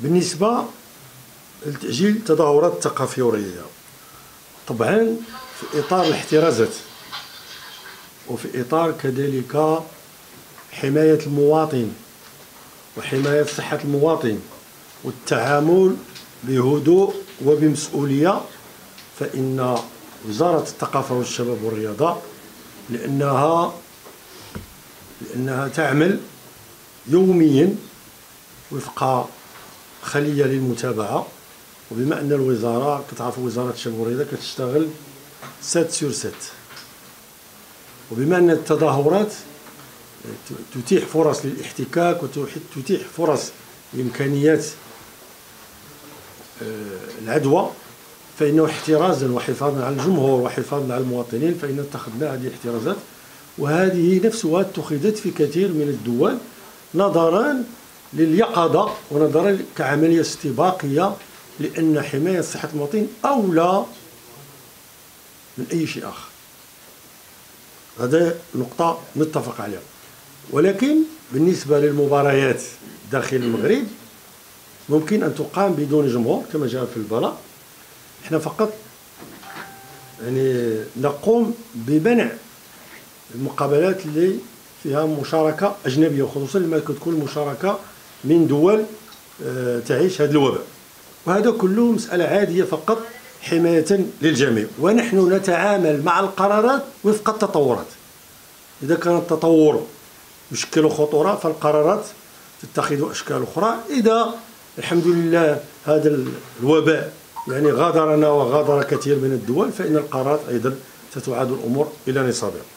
بالنسبة لتأجيل التظاهرات التكافؤية طبعا في إطار الاحترازات وفي إطار كذلك حماية المواطن وحماية صحة المواطن والتعامل بهدوء وبمسؤولية فإن وزارة الثقافة والشباب والرياضة لأنها لأنها تعمل يوميا وفق خلية للمتابعة وبما أن الوزارة كتعرفوا وزارة الشباب والرياضة كتشتغل 7 سور 7 وبما أن التظاهرات تتيح فرص للاحتكاك وتتيح فرص لإمكانيات آه، العدوى فإنه احترازا وحفاظا على الجمهور وحفاظا على المواطنين فإن اتخذنا هذه الاحترازات. وهذه نفسها اتخذت في كثير من الدول نظرا لليقظة ونظرا كعملية استباقية لأن حماية صحة المواطنين أولى من أي شيء آخر. هذا نقطة نتفق عليها. ولكن بالنسبة للمباريات داخل المغرب ممكن أن تقام بدون جمهور كما جاء في البلاء. إحنا فقط يعني نقوم بمنع المقابلات اللي فيها مشاركة أجنبية وخصوصا لما تكون مشاركة من دول آه، تعيش هذا الوباء. وهذا كله مسألة عادية فقط حماية للجميع. ونحن نتعامل مع القرارات وفق التطورات. إذا كان التطور يشكل خطورة فالقرارات تتخذ أشكال أخرى. إذا الحمد لله هذا الوباء يعني غادرنا وغادر كثير من الدول فإن القرارات أيضا ستعاد الأمور إلى نصابها.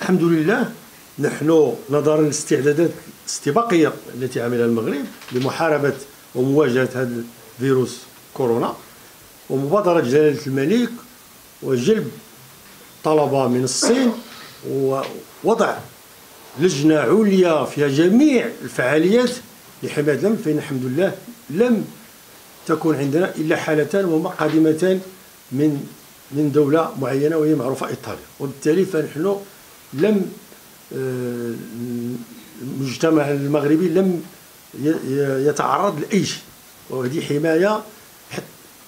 الحمد لله نحن نظرا للاستعدادات الاستباقية التي عملها المغرب لمحاربة ومواجهة هذا الفيروس كورونا ومبادرة جلالة الملك وجلب طلبة من الصين ووضع لجنة عليا فيها جميع الفعاليات لحماية الأمن فإن الحمد لله لم تكون عندنا إلا حالتان وهما قادمتان من من دولة معينة وهي معروفة إيطاليا. وبالتالي فنحن لم آه، المجتمع المغربي لم يتعرض لأي شيء. وهذه حماية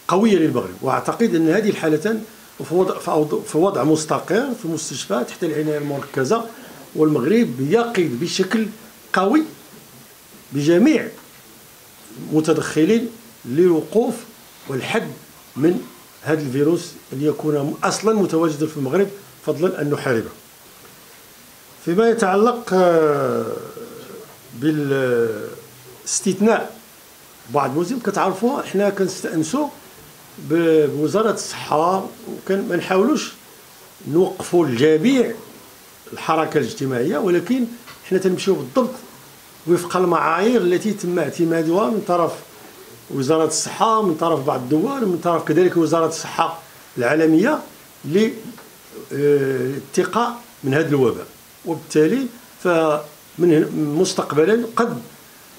قوية للمغرب. وأعتقد أن هذه الحالتان في وضع في وضع مستقر في مستشفى تحت العناية المركزة. والمغرب يقف بشكل قوي بجميع المتدخلين للوقوف والحد من هذا الفيروس اللي يكون أصلا متواجدا في المغرب فضلا أن نحاربه. فيما يتعلق آه، بالاستثناء. بعض الموزم كتعرفوا إحنا كنستانسوا بوزارة الصحة وكان ما نحاولوش نوقفوا الجميع الحركة الاجتماعية ولكن إحنا تنمشيو بالضبط وفق المعايير التي تم اعتمادها من طرف وزارة الصحة من طرف بعض الدول من طرف كذلك وزارة الصحة العالمية للاتقاء آه، من هذا الوباء. وبالتالي فمن مستقبلا قد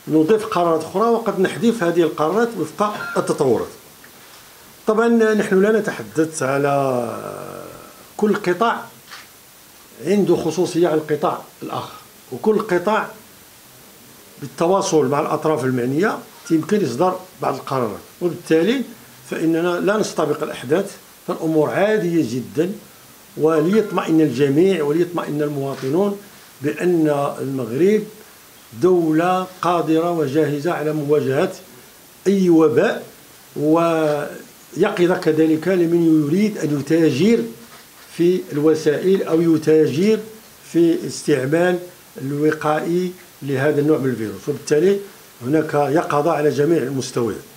نضيف قرارات أخرى وقد نحذف هذه القرارات وفق التطورات. طبعا نحن لا نتحدث على كل قطاع عنده خصوصية على القطاع الآخر وكل قطاع بالتواصل مع الأطراف المعنية يمكن اصدار بعض القرارات. وبالتالي فإننا لا نستبق الأحداث فالأمور عادية جدا. وليطمئن الجميع وليطمئن المواطنون بأن المغرب دولة قادرة وجاهزة على مواجهة أي وباء ويقظ كذلك لمن يريد أن يتاجر في الوسائل أو يتاجر في استعمال الوقائي لهذا النوع من الفيروس. وبالتالي هناك يقظة على جميع المستويات.